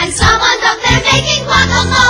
And someone's up there they're making guacamole.